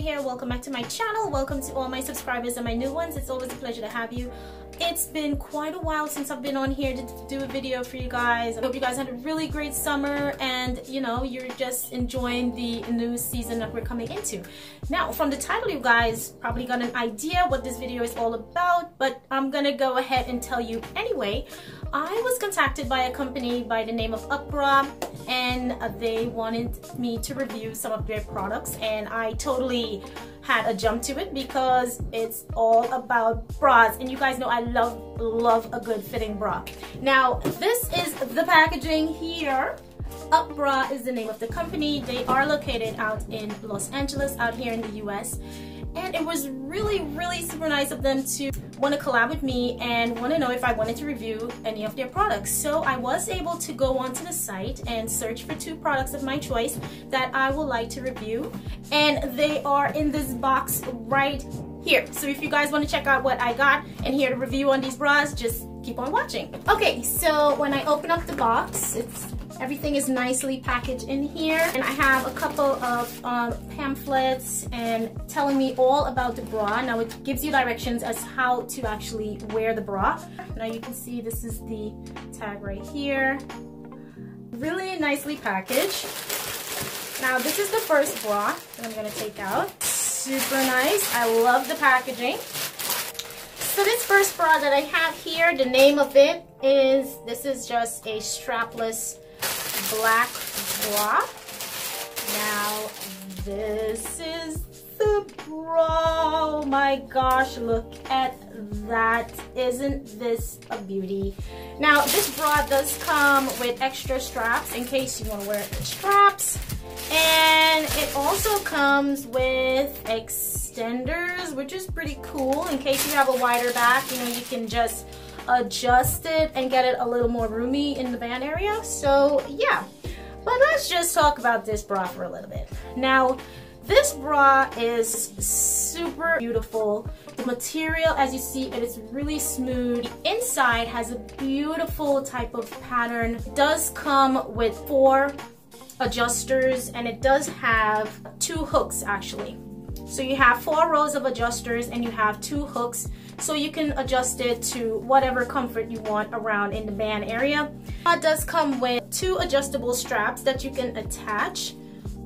here. Welcome back to my channel. Welcome to all my subscribers and my new ones. It's always a pleasure to have you. It's been quite a while since I've been on here to do a video for you guys. I hope you guys had a really great summer and you know, you're just enjoying the new season that we're coming into. Now, from the title, you guys probably got an idea what this video is all about, but I'm gonna go ahead and tell you anyway. I was contacted by a company by the name of UpBra and they wanted me to review some of their products and I totally had a jump to it because it's all about bras and you guys know I love love a good fitting bra. Now this is the packaging here. UpBra is the name of the company. They are located out in Los Angeles out here in the US and it was really really super nice of them to want to collab with me and want to know if I wanted to review any of their products. So I was able to go onto the site and search for two products of my choice that I would like to review. And they are in this box right here. So if you guys want to check out what I got and hear the review on these bras just keep on watching. Okay so when I open up the box it's Everything is nicely packaged in here. And I have a couple of um, pamphlets and telling me all about the bra. Now it gives you directions as how to actually wear the bra. Now you can see this is the tag right here. Really nicely packaged. Now this is the first bra that I'm gonna take out. Super nice. I love the packaging. So this first bra that I have here, the name of it is, this is just a strapless black bra. Now, this is the bra. Oh my gosh, look at that. Isn't this a beauty? Now, this bra does come with extra straps in case you want to wear straps. And it also comes with extenders, which is pretty cool. In case you have a wider back, you know, you can just adjust it and get it a little more roomy in the band area. So yeah, but let's just talk about this bra for a little bit. Now, this bra is super beautiful. The material, as you see, it is really smooth. Inside has a beautiful type of pattern. It does come with four adjusters and it does have two hooks actually. So you have four rows of adjusters and you have two hooks so you can adjust it to whatever comfort you want around in the band area. It does come with two adjustable straps that you can attach.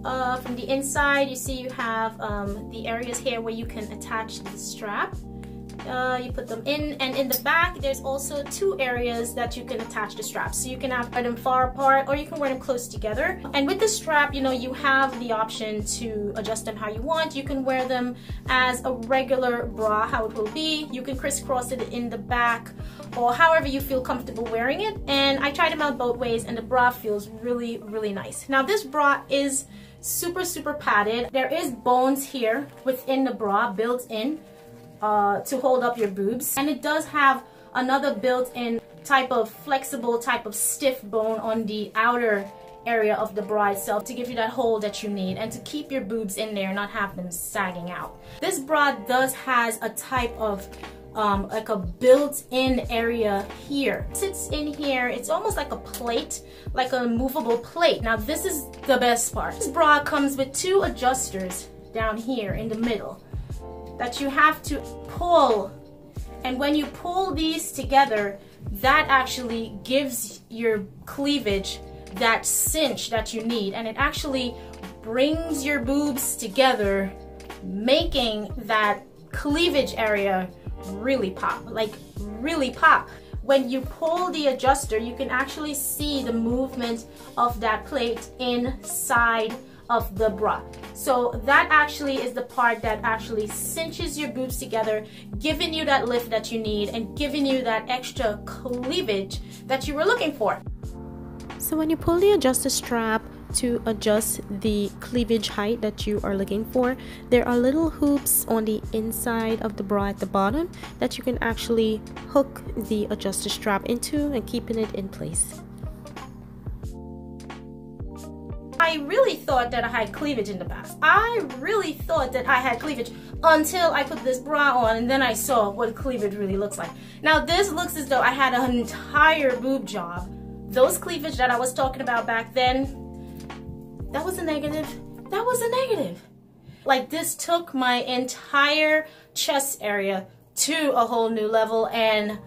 Uh, from the inside, you see you have um, the areas here where you can attach the strap uh, you put them in and in the back there's also two areas that you can attach the straps. So you can have them far apart or you can wear them close together. And with the strap you know you have the option to adjust them how you want. You can wear them as a regular bra how it will be. You can crisscross it in the back or however you feel comfortable wearing it. And I tried them out both ways and the bra feels really really nice. Now this bra is super super padded. There is bones here within the bra built in uh, to hold up your boobs. And it does have another built-in type of flexible type of stiff bone on the outer area of the bra itself to give you that hold that you need and to keep your boobs in there not have them sagging out. This bra does has a type of um, like a built-in area here. It sits in here, it's almost like a plate, like a movable plate. Now this is the best part. This bra comes with two adjusters down here in the middle that you have to pull. And when you pull these together, that actually gives your cleavage that cinch that you need. And it actually brings your boobs together, making that cleavage area really pop, like really pop. When you pull the adjuster, you can actually see the movement of that plate inside of the bra. So that actually is the part that actually cinches your boobs together, giving you that lift that you need and giving you that extra cleavage that you were looking for. So when you pull the adjuster strap to adjust the cleavage height that you are looking for, there are little hoops on the inside of the bra at the bottom that you can actually hook the adjuster strap into and keeping it in place. I really thought that I had cleavage in the past. I really thought that I had cleavage until I put this bra on and then I saw what cleavage really looks like. Now this looks as though I had an entire boob job. Those cleavage that I was talking about back then, that was a negative. That was a negative. Like this took my entire chest area to a whole new level and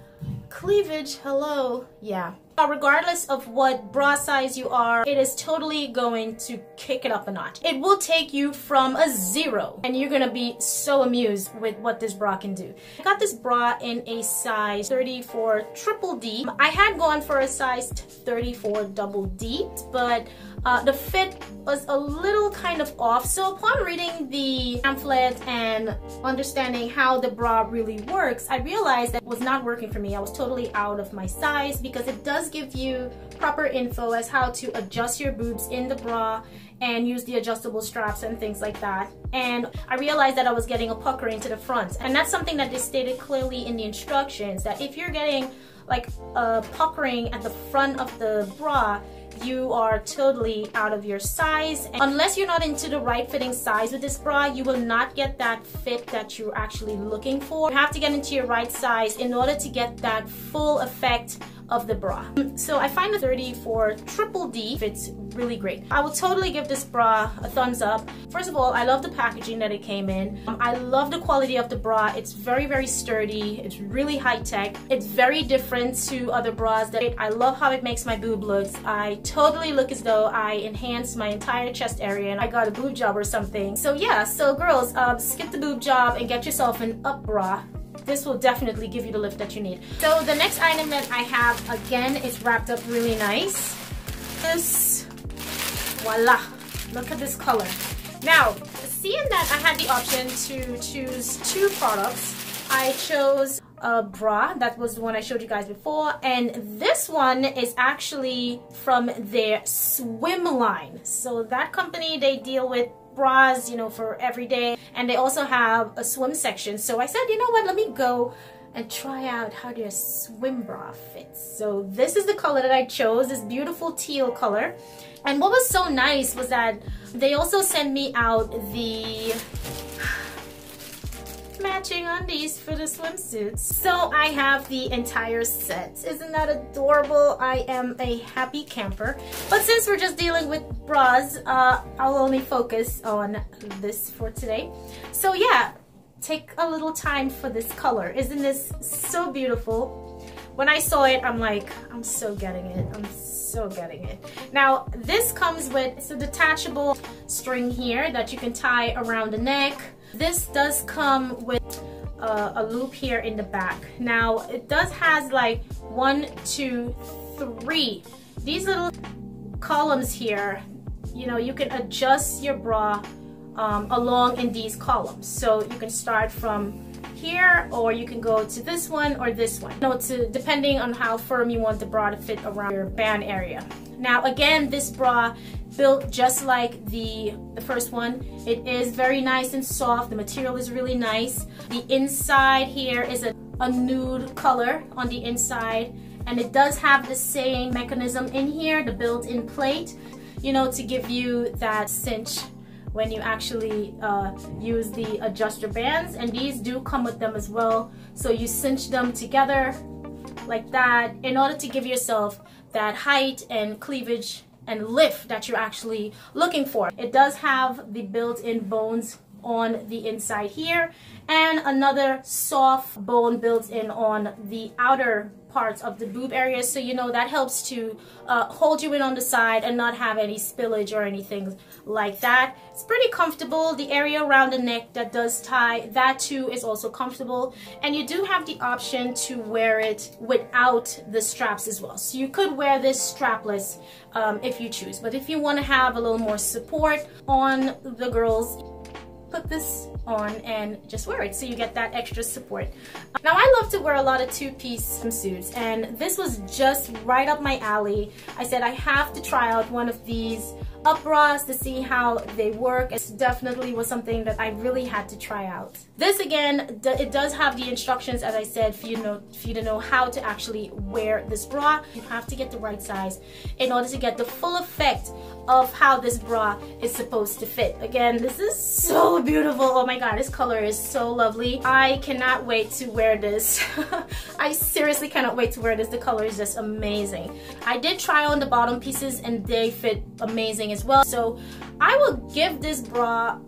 cleavage, hello, yeah. Regardless of what bra size you are, it is totally going to kick it up a notch. It will take you from a zero and you're gonna be so amused with what this bra can do. I got this bra in a size 34 triple D. I had gone for a size 34 double D, but uh, the fit was a little kind of off. So upon reading the pamphlet and understanding how the bra really works, I realized that it was not working for me. I was totally out of my size because it does give you proper info as how to adjust your boobs in the bra and use the adjustable straps and things like that. And I realized that I was getting a puckering to the front. And that's something that they stated clearly in the instructions that if you're getting like a puckering at the front of the bra, you are totally out of your size. And unless you're not into the right fitting size with this bra, you will not get that fit that you're actually looking for. You have to get into your right size in order to get that full effect of the bra. So I find the 34 Triple D fits really great. I will totally give this bra a thumbs up. First of all, I love the packaging that it came in. Um, I love the quality of the bra. It's very, very sturdy. It's really high tech. It's very different to other bras. That I love how it makes my boob looks. I totally look as though I enhanced my entire chest area and I got a boob job or something. So yeah, so girls, um, skip the boob job and get yourself an Upbra this will definitely give you the lift that you need. So the next item that I have, again, is wrapped up really nice. This, voila, look at this color. Now, seeing that I had the option to choose two products, I chose a bra that was the one I showed you guys before and this one is actually from their swim line so that company they deal with bras, you know, for every day. And they also have a swim section. So I said, you know what, let me go and try out how their swim bra fits. So this is the color that I chose, this beautiful teal color. And what was so nice was that they also sent me out the matching undies for the swimsuits. So I have the entire set. Isn't that adorable? I am a happy camper. But since we're just dealing with bras, uh, I'll only focus on this for today. So yeah, take a little time for this color. Isn't this so beautiful? When I saw it, I'm like, I'm so getting it. I'm so getting it. Now, this comes with it's a detachable string here that you can tie around the neck this does come with a, a loop here in the back. Now, it does has like one, two, three. These little columns here, you know, you can adjust your bra um, along in these columns. So you can start from here or you can go to this one or this one. You know, to, depending on how firm you want the bra to fit around your band area. Now again, this bra built just like the, the first one. It is very nice and soft. The material is really nice. The inside here is a, a nude color on the inside and it does have the same mechanism in here, the built-in plate, you know, to give you that cinch when you actually uh, use the adjuster bands and these do come with them as well so you cinch them together like that in order to give yourself that height and cleavage and lift that you're actually looking for. It does have the built-in bones on the inside here and another soft bone built in on the outer parts of the boob area. So you know that helps to uh, hold you in on the side and not have any spillage or anything like that. It's pretty comfortable. The area around the neck that does tie that too is also comfortable. And you do have the option to wear it without the straps as well. So you could wear this strapless um, if you choose. But if you want to have a little more support on the girls put this on and just wear it so you get that extra support. Now I love to wear a lot of two-piece swimsuits and this was just right up my alley. I said I have to try out one of these Upbras to see how they work. It definitely was something that I really had to try out. This again, it does have the instructions as I said for you, know, for you to know how to actually wear this bra. You have to get the right size in order to get the full effect of how this bra is supposed to fit. Again, this is so beautiful. Oh my god, this color is so lovely. I cannot wait to wear this. I seriously cannot wait to wear this. The color is just amazing. I did try on the bottom pieces and they fit amazing as well. So I will give this bra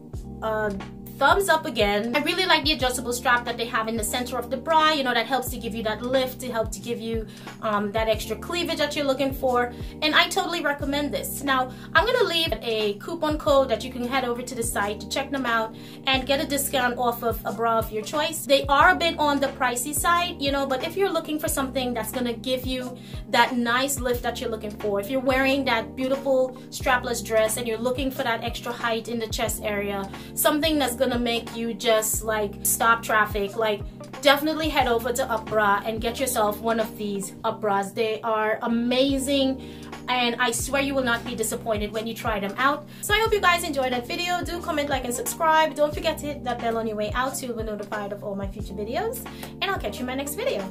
uh, thumbs up again. I really like the adjustable strap that they have in the center of the bra. You know, that helps to give you that lift, to help to give you um, that extra cleavage that you're looking for. And I totally recommend this. Now, I'm gonna leave a coupon code that you can head over to the site to check them out and get a discount off of a bra of your choice. They are a bit on the pricey side, you know, but if you're looking for something that's gonna give you that nice lift that you're looking for, if you're wearing that beautiful strapless dress and you're looking for that extra height in the chest area, something that's gonna gonna make you just like stop traffic like definitely head over to Upbra and get yourself one of these Upbras they are amazing and I swear you will not be disappointed when you try them out. So I hope you guys enjoyed that video. Do comment, like, and subscribe. Don't forget to hit that bell on your way out to be notified of all my future videos. And I'll catch you in my next video.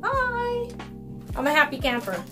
Bye! I'm a happy camper.